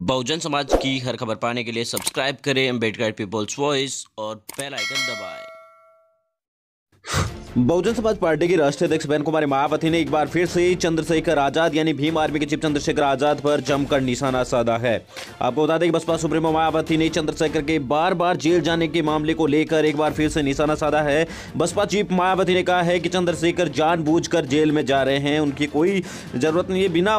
बहुजन समाज की हर खबर पाने के लिए सब्सक्राइब करें अंबेडकर पीपल्स वॉइस और बेल आइकन दबाएँ। बहुजन समाज पार्टी की राष्ट्रीय अध्यक्ष बहन कुमारी मायावती ने एक बार फिर से चंद्रशेखर आज़ाद यानी भीम आर्मी के चीफ चंद्रशेखर आज़ाद पर जमकर निशाना साधा है। आपको बता दें कि बसपा सुप्रीमो मायावती ने चंद्रशेखर के बार बार जेल जाने के मामले को लेकर एक बार फिर से निशाना साधा है। बसपा चीफ मायावती ने कहा है कि चंद्रशेखर जानबूझकर जेल में जा रहे हैं। उनकी कोई ज़रूरत नहीं है। बिना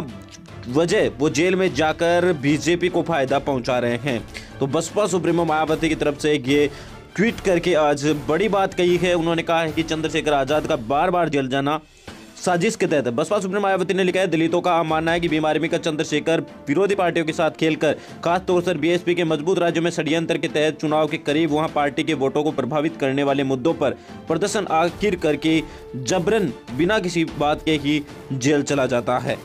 वजह, वो जेल में जाकर बीजेपी को फ़ायदा पहुँचा रहे हैं। तो बसपा सुप्रीमो मायावती की तरफ़ से ये ट्वीट करके आज बड़ी बात कही है। उन्होंने कहा है कि चंद्रशेखर आज़ाद का बार बार जेल जाना साजिश के तहत बसपा सुप्रीमो मायावती ने लिखा है, दलितों का मानना है कि बीमारी का चंद्रशेखर विरोधी पार्टियों के साथ खेलकर, खासतौर से बीएसपी के मज़बूत राज्यों में षड्यंत्र के तहत चुनाव के करीब वहाँ पार्टी के वोटों को प्रभावित करने वाले मुद्दों पर प्रदर्शन आखिर करके जबरन बिना किसी बात के ही जेल चला जाता है।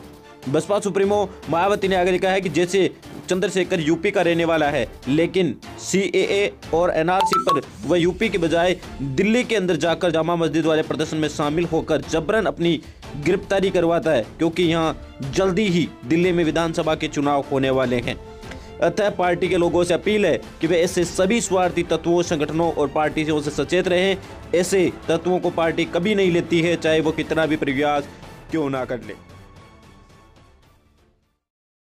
बसपा सुप्रीमो मायावती ने आगे लिखा है कि जैसे चंद्रशेखर यूपी का रहने वाला है, लेकिन सीएए और एनआरसी पर वह यूपी के बजाय दिल्ली के अंदर जाकर जामा मस्जिद वाले प्रदर्शन में शामिल होकर जबरन अपनी गिरफ्तारी करवाता है, क्योंकि यहाँ जल्दी ही दिल्ली में विधानसभा के चुनाव होने वाले हैं। अतः पार्टी के लोगों से अपील है कि वे ऐसे सभी स्वार्थी तत्वों, संगठनों और पार्टी से सचेत रहें। ऐसे तत्वों को पार्टी कभी नहीं लेती है, चाहे वो कितना भी प्रयास क्यों ना कर ले।